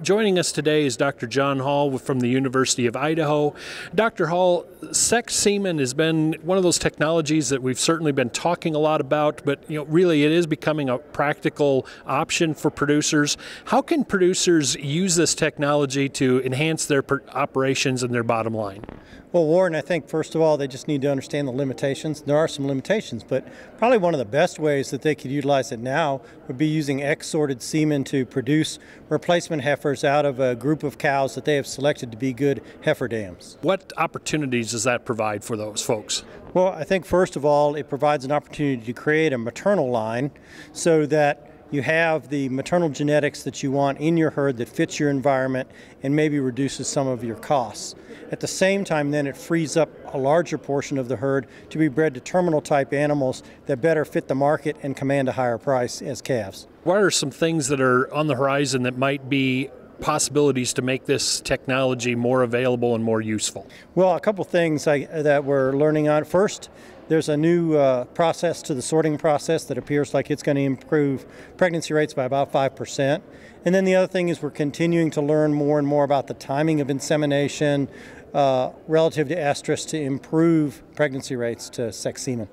Joining us today is Dr. John Hall from the University of Idaho. Dr. Hall, sex semen has been one of those technologies that we've certainly been talking a lot about, but you know, really it is becoming a practical option for producers. How can producers use this technology to enhance their operations and their bottom line? Well, Warren, I think first of all, they just need to understand the limitations. There are some limitations, but probably one of the best ways that they could utilize it now would be using X sorted semen to produce replacement heifers out of a group of cows that they have selected to be good heifer dams. What opportunities does that provide for those folks? Well, I think first of all, it provides an opportunity to create a maternal line so that you have the maternal genetics that you want in your herd that fits your environment and maybe reduces some of your costs. At the same time, then it frees up a larger portion of the herd to be bred to terminal type animals that better fit the market and command a higher price as calves. What are some things that are on the horizon that might be possibilities to make this technology more available and more useful? Well, a couple things I, that we're learning on. First, there's a new uh, process to the sorting process that appears like it's going to improve pregnancy rates by about 5%. And then the other thing is we're continuing to learn more and more about the timing of insemination uh, relative to estrus to improve pregnancy rates to sex semen.